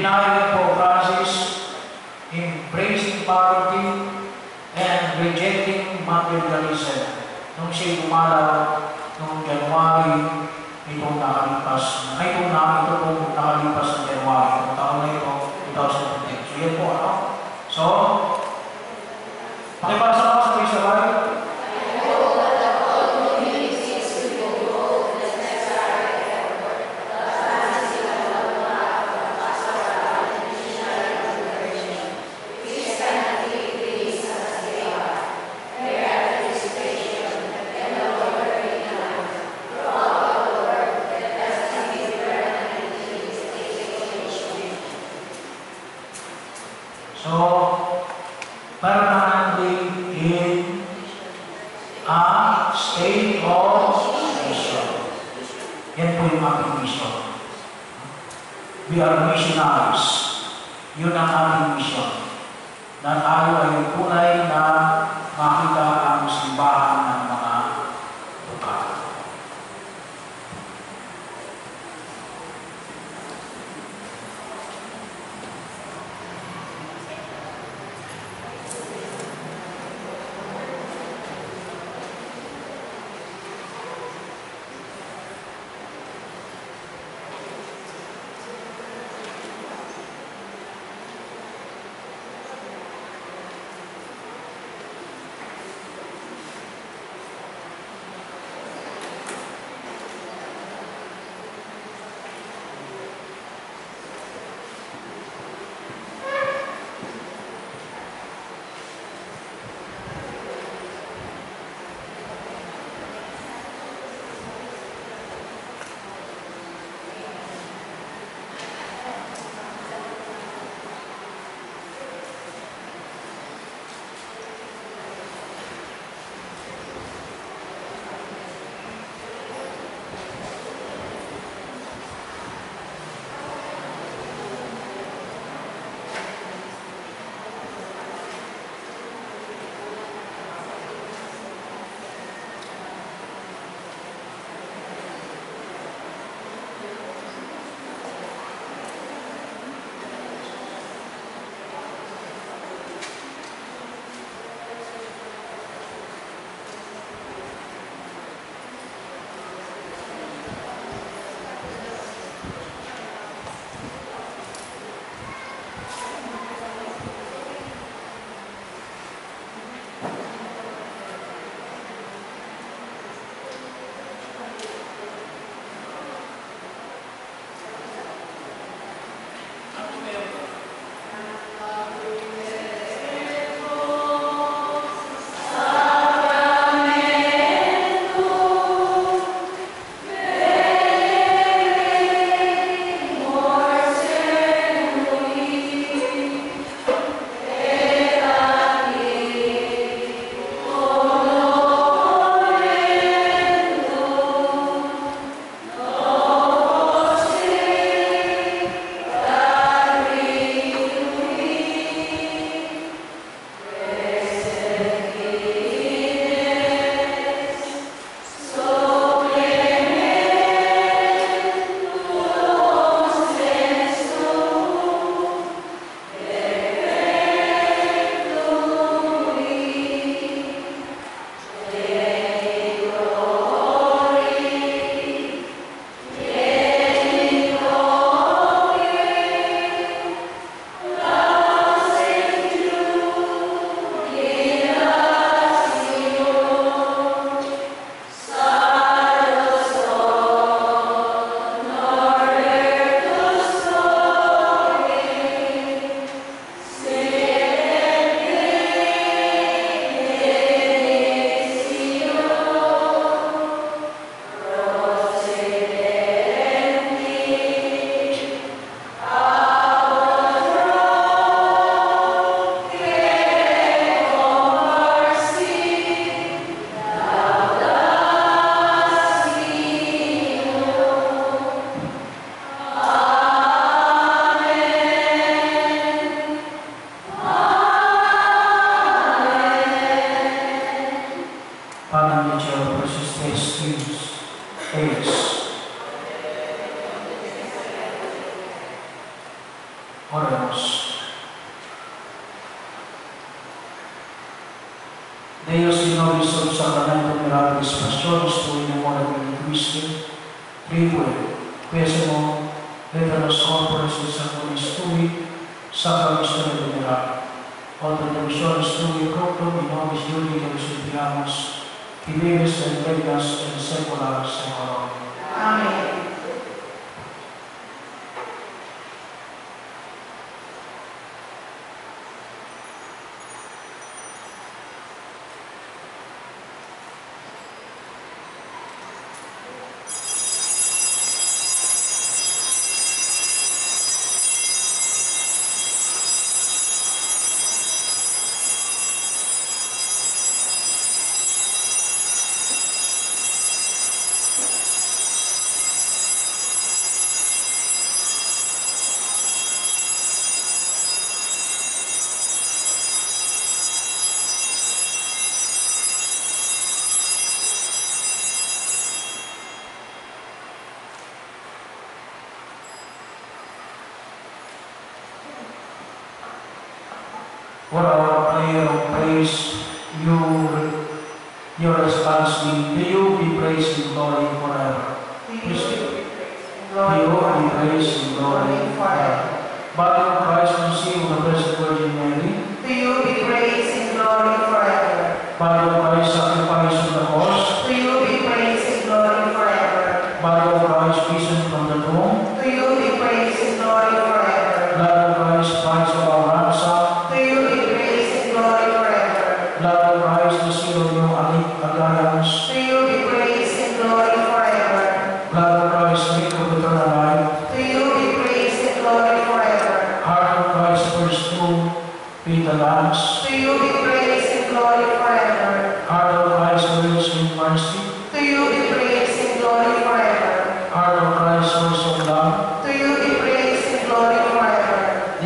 Denying Pope Francis, embracing poverty, and rejecting materialism. Nung siya'y dumalaw noong January, itong nakalipas, ay na, ito pong nakalipas na January, itong taon na ito, 2010. So yan po, ano? So, pakipasa ko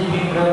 vivem para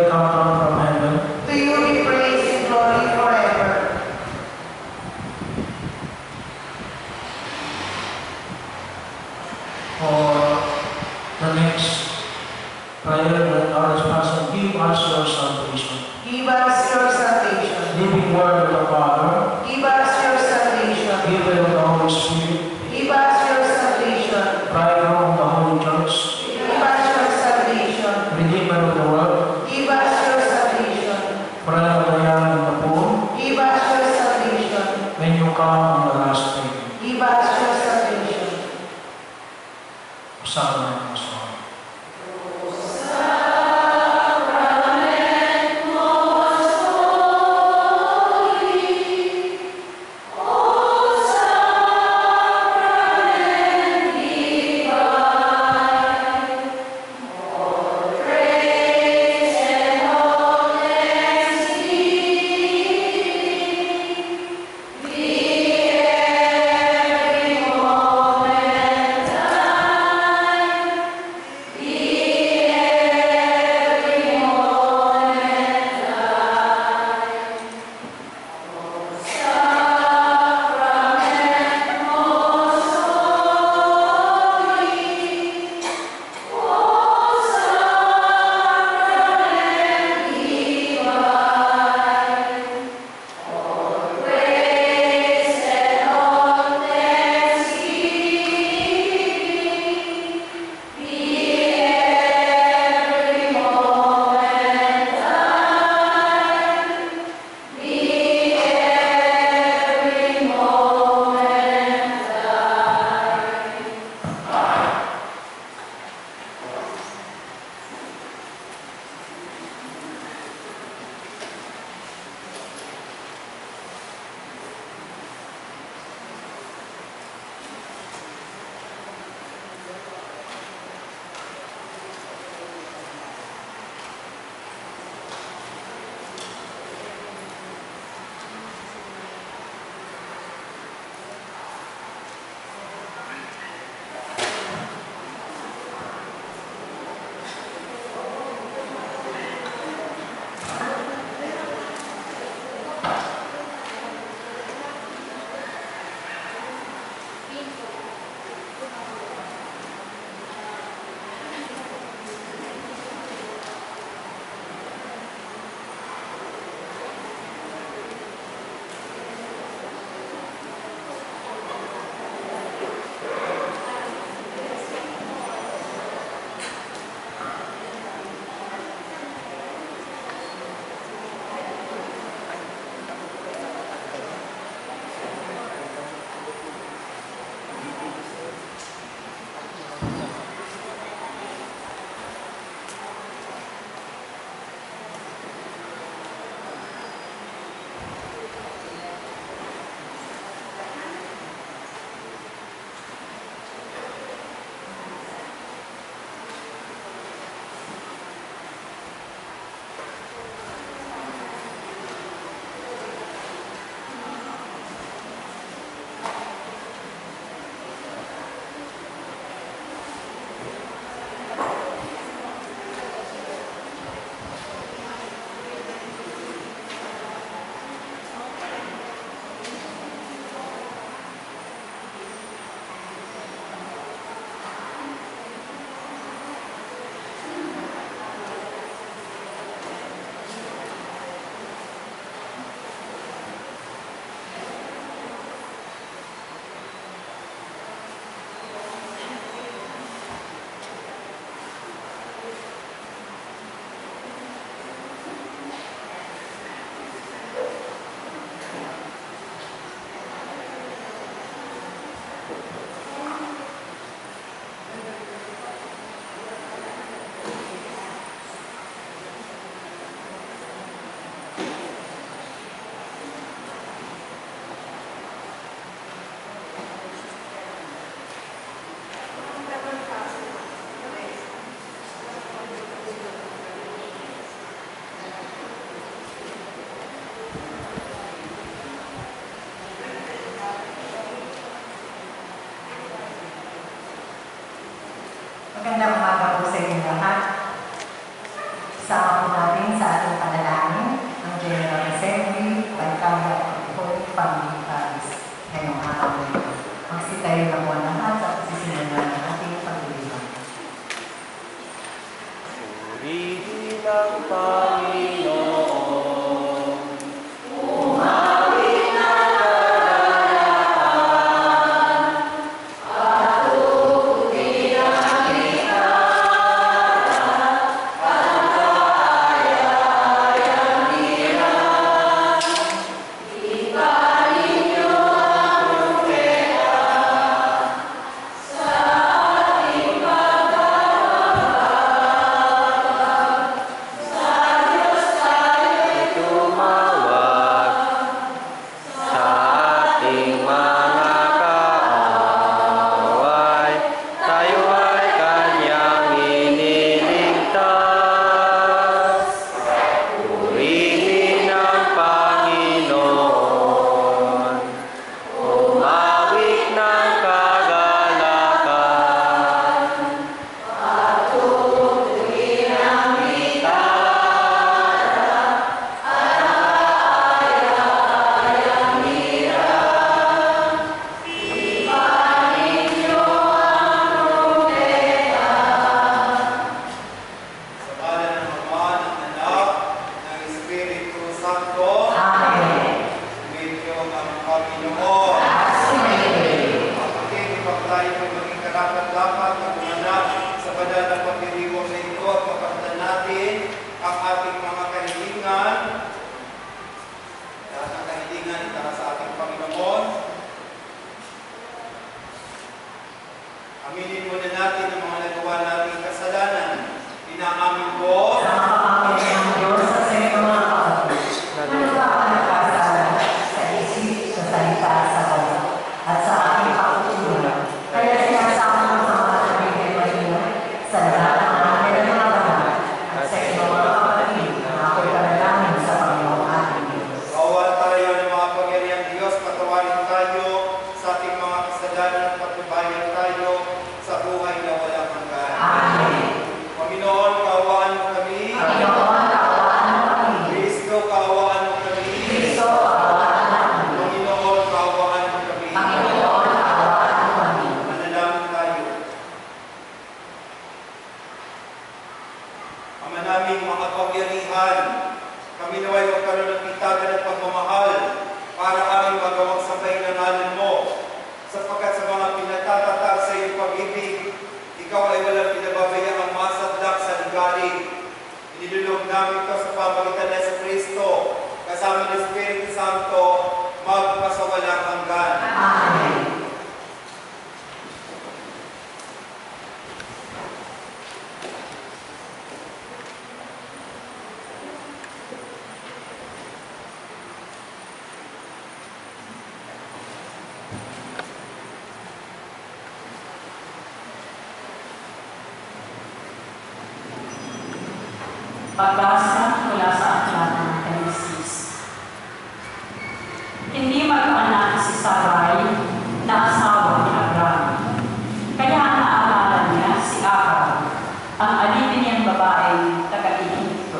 maraming taga-Egypto.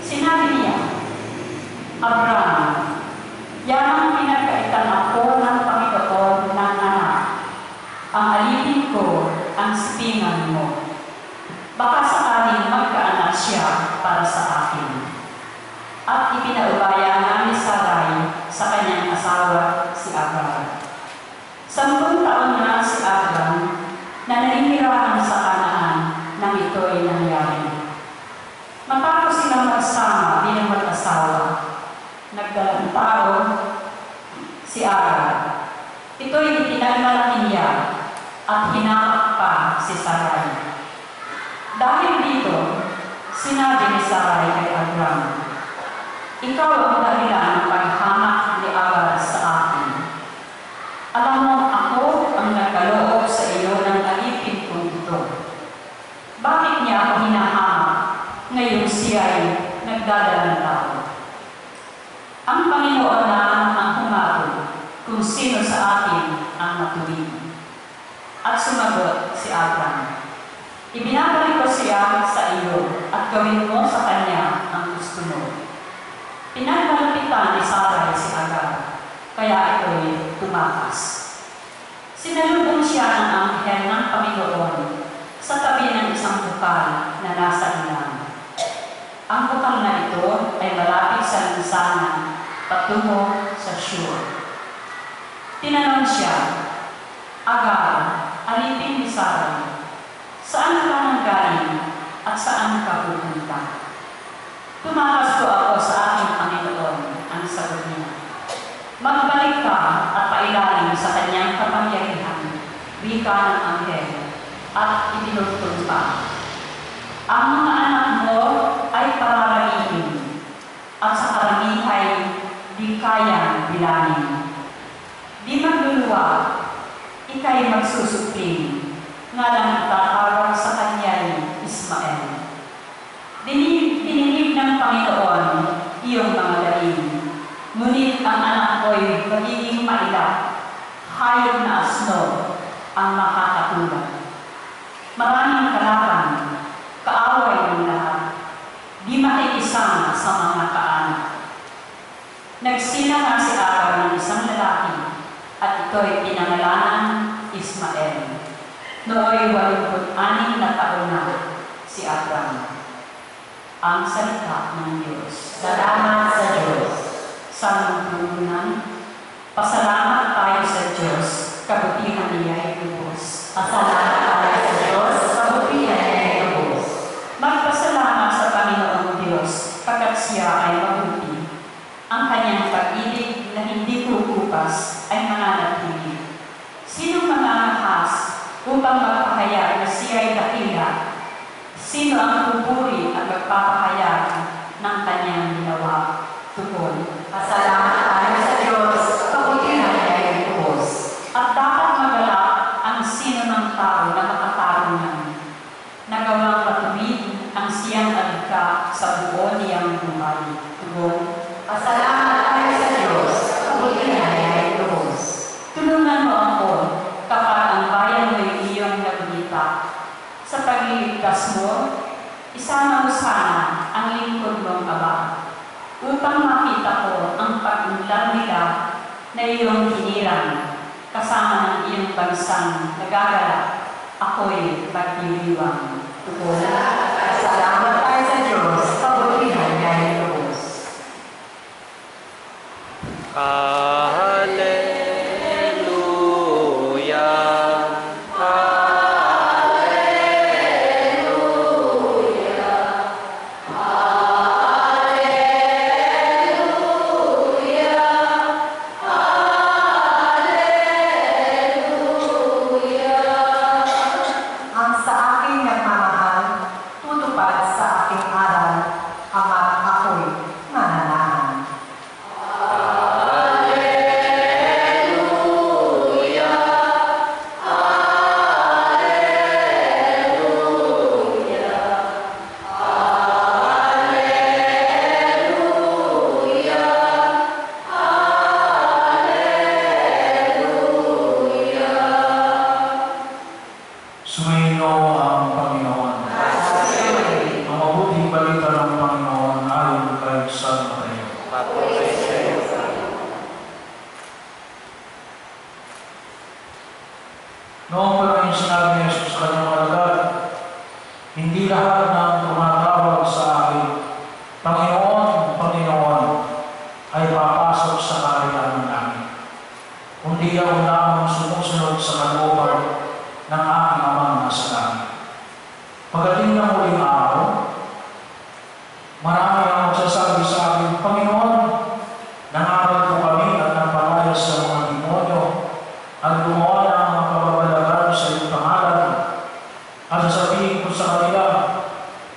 Sinabi niya, Abraham, si Sarai. Dahil dito, sinabi ni Sarai kay Abram, Ikaw ang dahilan ng paghanak ni Agar sa akin. Alam mo, ako ang nagkaloob sa iyo ng alipin ko ito. Bakit niya ako hinahamak ngayon siya ay nagdadala ng tao? Ang Panginoon na ang humago kung sino sa akin ang matuwid. At sumagot si Abraham, Ibinabalik ko siya sa iyo at gawin mo sa kanya ang gusto mo. Pinagmalapitan ni Sarai si Agar, kaya ito'y tumakas. Sinalubong siya ng anghel ng Panginoon sa tabi ng isang bukal na nasa ilang. Ang bukal na ito ay malapit sa lansanan patungo sa Shur. Tinanong siya, Agar, alipin ni Sarah, saan ka nang galing at saan ka pupunta? Tumakas ko ako sa aking Panginoon, ang sagot niya. Magbalik ka at pailalim sa kanyang kapangyarihan, wika ng anghel, at itinutun pa. Ang mga anak mo ay pararamihin, at sa karamihay di kayang bilangin. Di magluluwa, ikay magsusupling, nga lang tatawag sa kanya'y Ismael. Dinig, dininig ng Panginoon iyong mga daing. Ngunit ang anak ko'y magiging maila, hayop na asno ang makakatulad. Maraming kalaban, kaaway ng lahat, di makikisama sa mga kaanak. Nagsila si Agar ng isang lalaki at ito'y pinangalanan Ismael. Nooy 86 na taon na si Abraham. Ang salita ng Diyos. Salamat sa Diyos. Sa nagpunan, pasalamat tayo sa Diyos, kabutihan niya ay lubos. Pasalamat tayo sa Diyos, kabutihan niya ay lubos. Magpasalamat sa Panginoong Diyos, pagkat siya ay mabuti. Ang kanyang pag-ibig na hindi kukupas ay mananatili. Sino mananahas upang magpahayag na siya ay dakila? Sino ang pupuri at magpapahayag ng kanyang ginawa? Tukol. Pasalamat tayo sa Diyos, kabutihan niya ay lubos. At dapat magalak ang sino ng tao na makatarungan. Nagawang matuwid ang siyang alika sa buo niyang buhay. Tugon. Pasalamat tayo sa Diyos, kabutihan niya ay lubos. Tulungan mo ako kapag ang bayan mo'y iyong nagulita. Sa pagliligtas mo, isama mo sana ang lingkod mong aba upang makita ko ang pag-unlad nila na iyong hinirang kasama ng iyong bansang nagagalak. Ako'y magdiriwang. Tugon. Pasalamat tayo sa Diyos, kabutihan niya ay lubos. Hallelujah.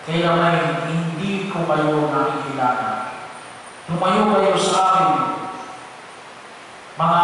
Kailangan hindi ko kayo nakikilala. Tumayo kayo sa akin, mga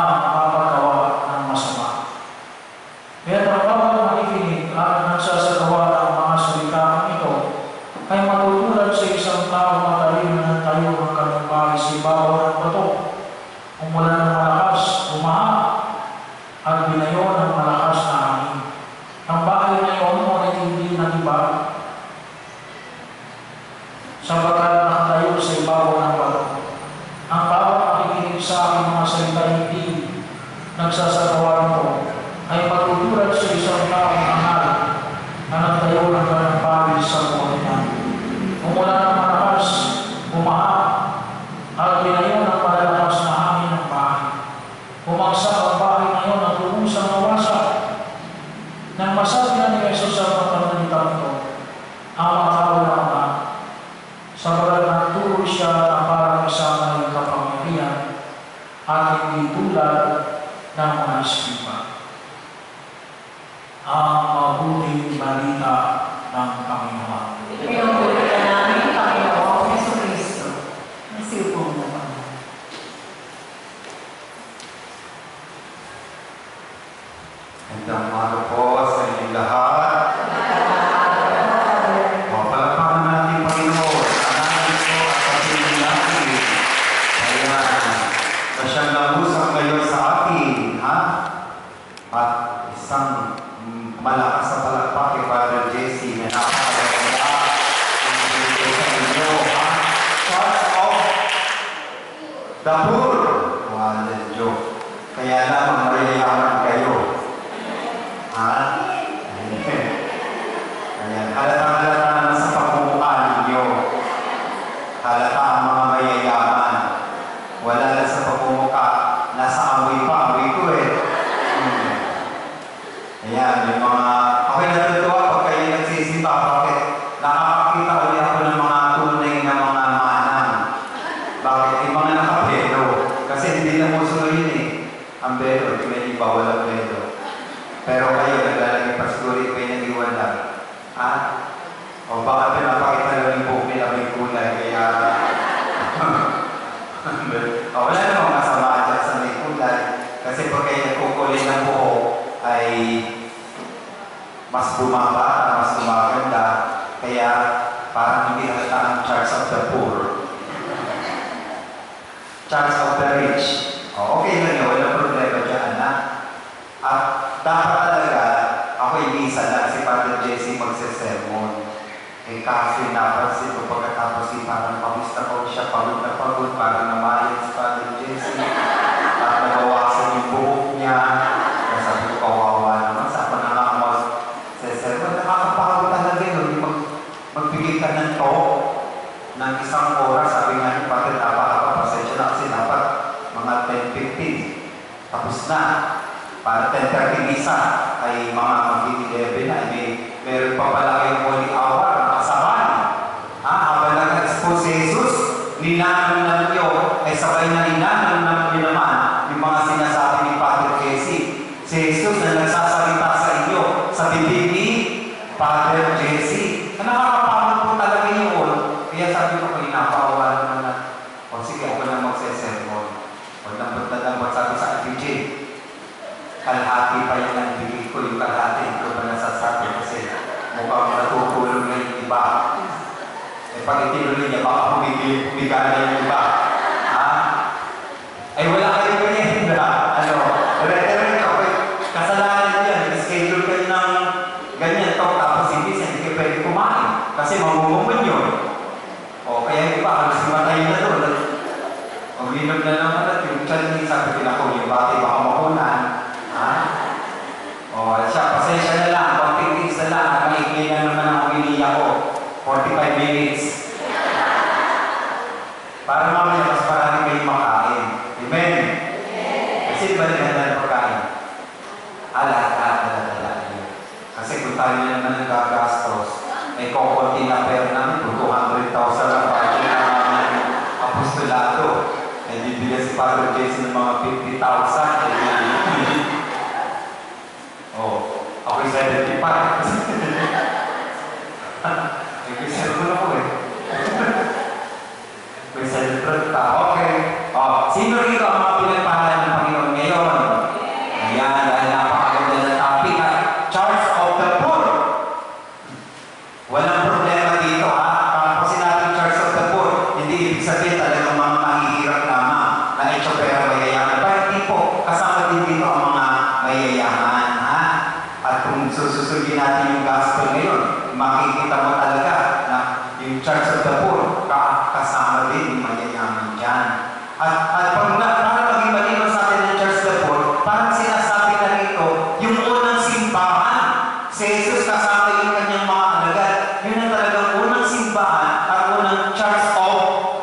لها dapat talaga, ako minsan lang si Father JC magsesermon. Eh, kaso napansin ko pagkatapos si parang pamista ko siya, pagod na pagod, para naman isa ay mga 11 ay eh, may meron pa pala uminom na naman at yung chan sabi pinako niya, bakit baka makunan? Ha? O, siya, pasensya na lang, konting tips na lang, at maikli na naman ang umiliya ko. 45 minutes. Para mamaya mas marami kayo makain. Amen? Amen. Kasi balik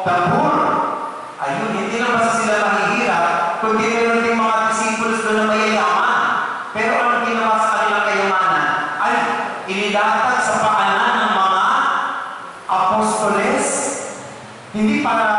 Dabur. Ayun, hindi na basta sila mahihirap, kundi meron din mga disciples doon na mayayaman. Pero ano ginawa sa kanilang kayamanan? Ay, inilatag sa paanan ng mga apostoles. Hindi para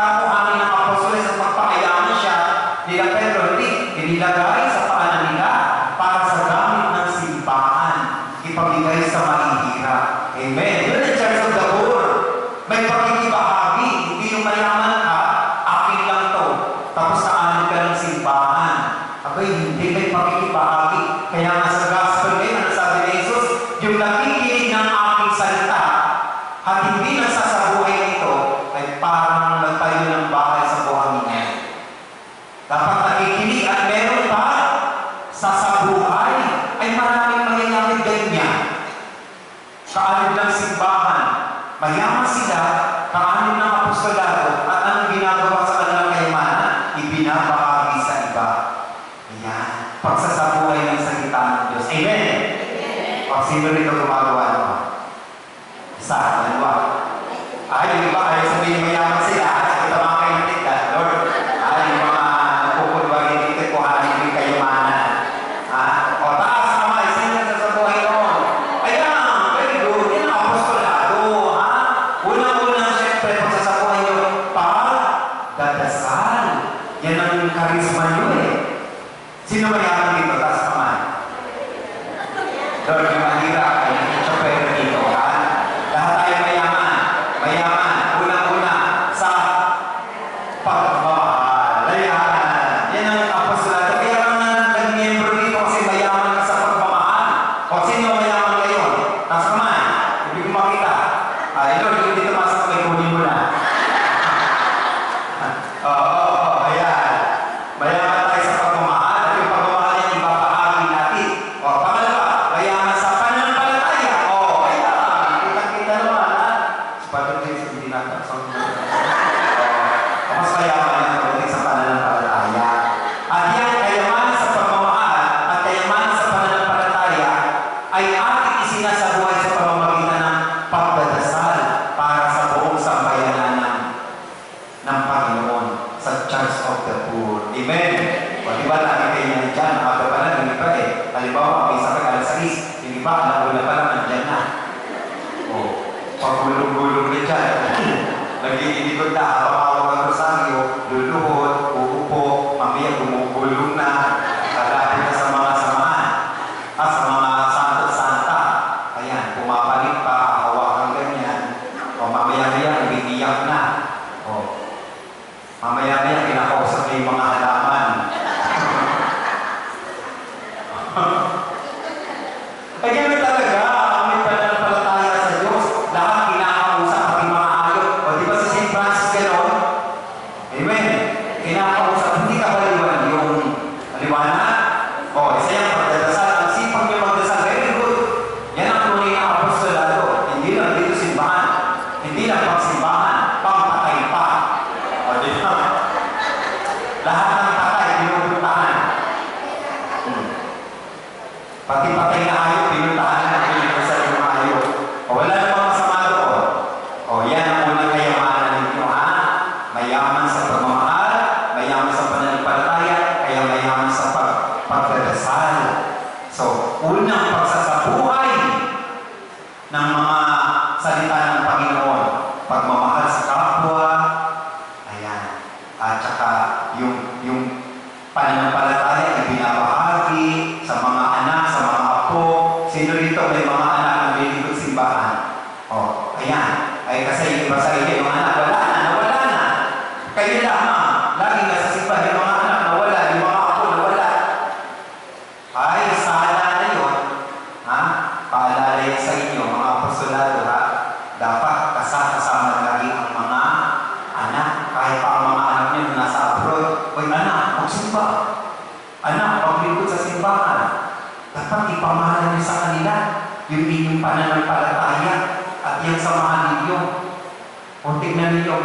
karisma yun eh. Sino kaya あ minha, ao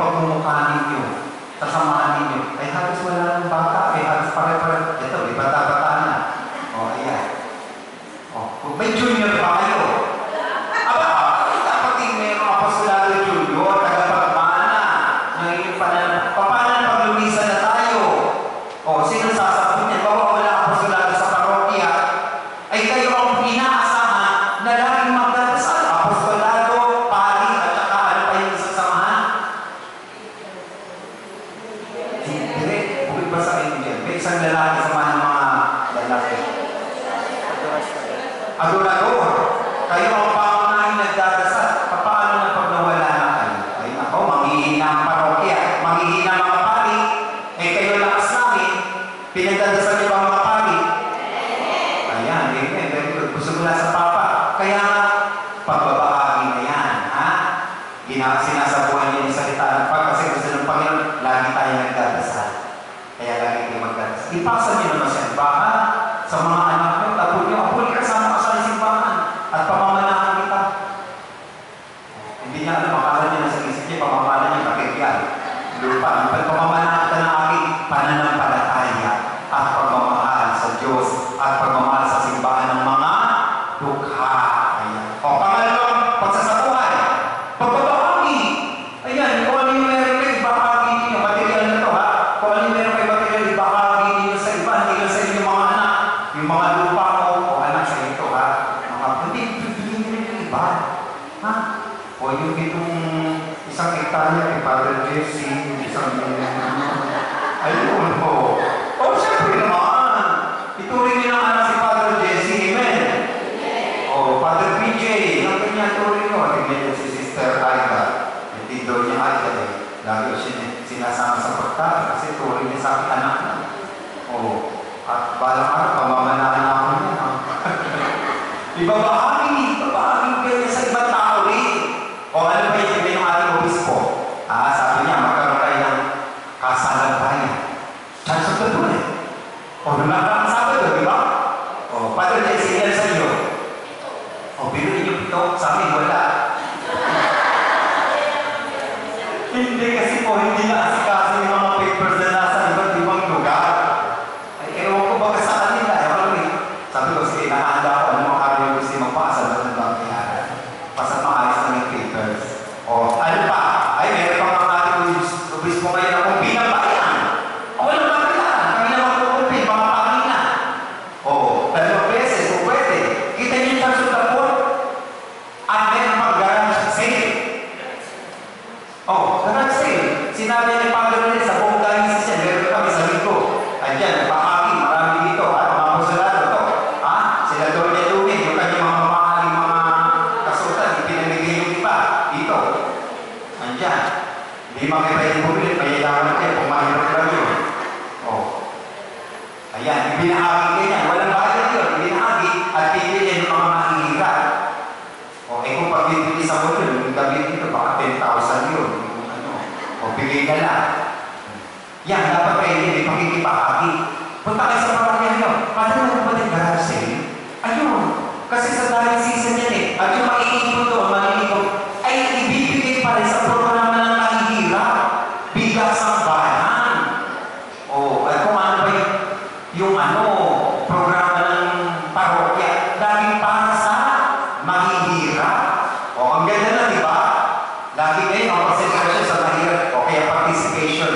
dipaksa di Indonesia bahkan sama anak Ele que se correndo de O, ang ganda na, di ba? Lagi kayo ang percentage sa mahirap o kaya participation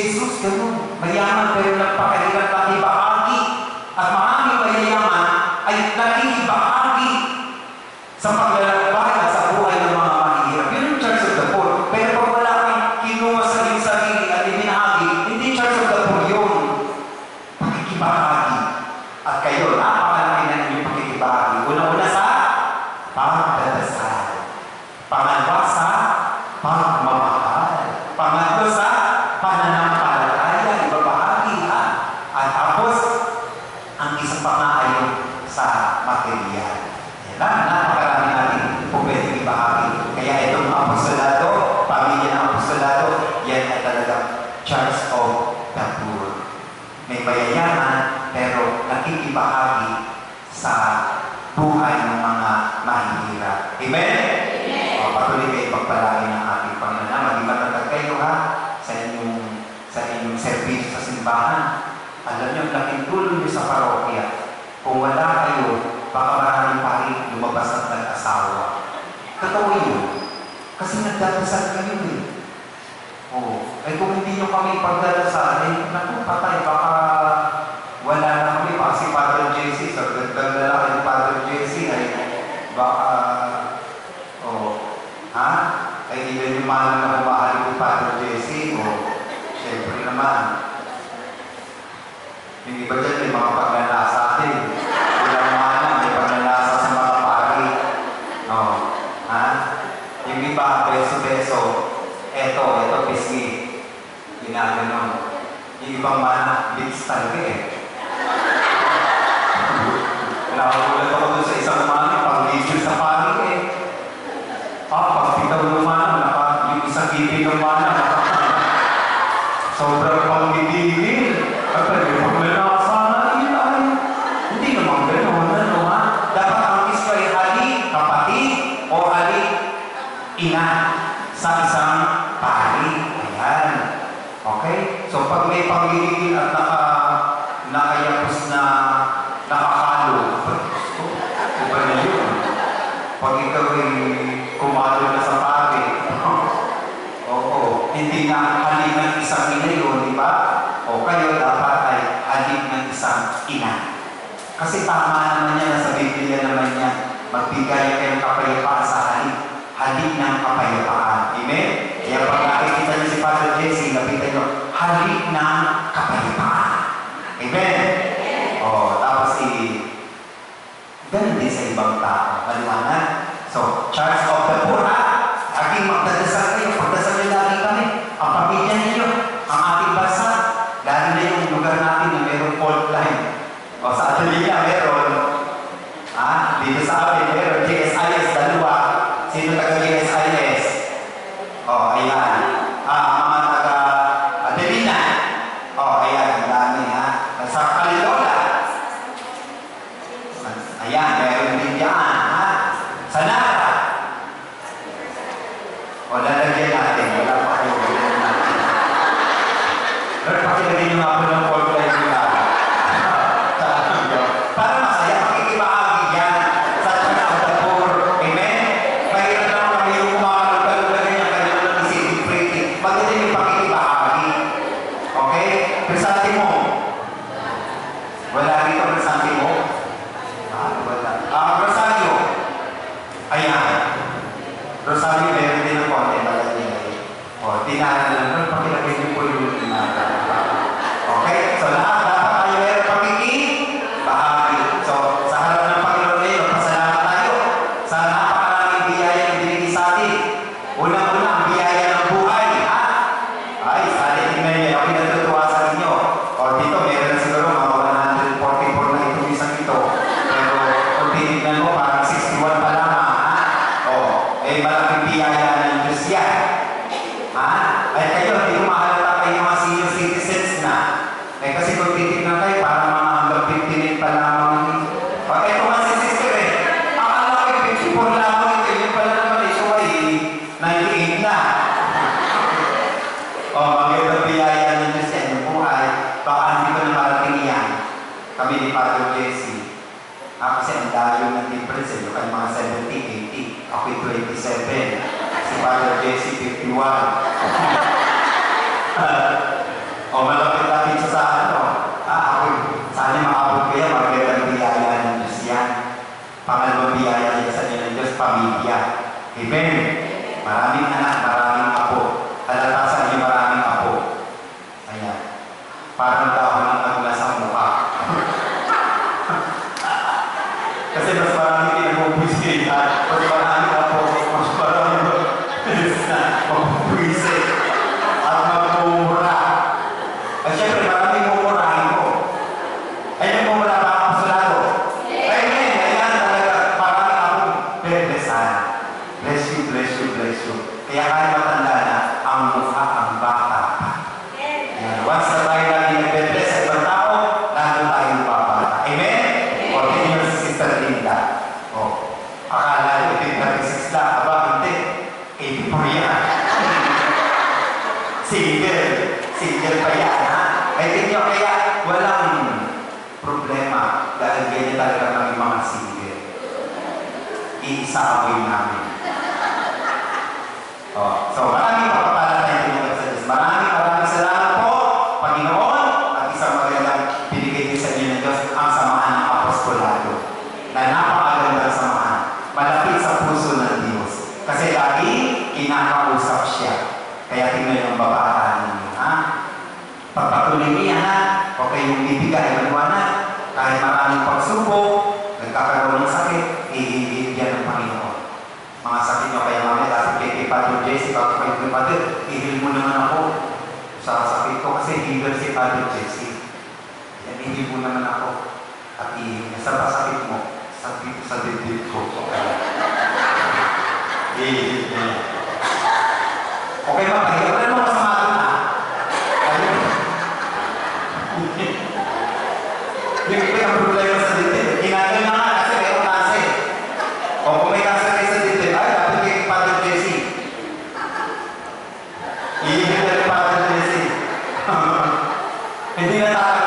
Jesus, ganun. Mayaman pero nagpakahirap nakibahagi. At maraming mayayaman ay nakikibahagi sa paglalakad naman na bumahal ni Father Jesse mo, siyempre naman, hindi ba dyan may mga pagnanasa atin? Wala naman na may pagnanasa sa mga pari. No. Ha? Yung iba, beso-beso, eto, eto, pisngi. Ginaganon. Yung ibang mana, bits talaga eh. ngiti ng bata. Sobrang pangiti-ngiti. At pwede pang lalaksa na ilay. Hindi naman gano'n na, no ha? Dapat ang kiss ko ay hali, kapatid, o hali, ina, sa isang bigay kayong kapayapaan sa halik. Halik ng kapayapaan. Amen? Kaya pag nakikita niyo si Father Jesse, lapitan niyo, halik ng kapayapaan. Amen? Oh, tapos i- ganun din sa ibang tao. Maliwanag. So, Charles of the Poor how we Hindi na tatanggalin.